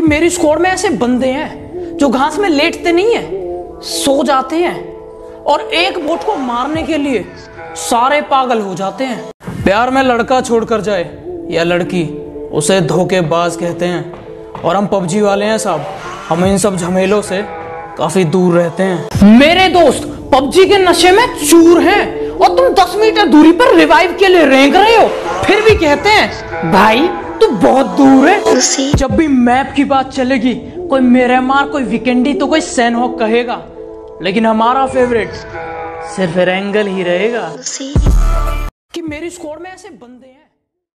कि मेरी स्क्वाड में ऐसे बंदे हैं जो घास में लेटते नहीं है, सो जाते हैं और एक बोट को मारने के लिए सारे पागल हो जाते हैं। प्यार में लड़का छोड़कर जाए या लड़की, उसे धोखेबाज कहते हैं। और हम पबजी वाले हैं साहब, हम इन सब झमेलों से काफ़ी दूर रहते हैं। मेरे दोस्त, पबजी के नशे में चूर हैं और तुम 10 मीटर दूरी पर रिवाइव के लिए रेंग रहे हो। फिर भी कहते हैं भाई तू बहुत दूर है। जब भी मैप की बात चलेगी कोई मेरे मार कोई विकेंडी तो कोई सैनहॉक कहेगा। लेकिन हमारा फेवरेट सिर्फ़ रेंगल ही रहेगा। कि मेरी स्कोर में ऐसे बंदे हैं।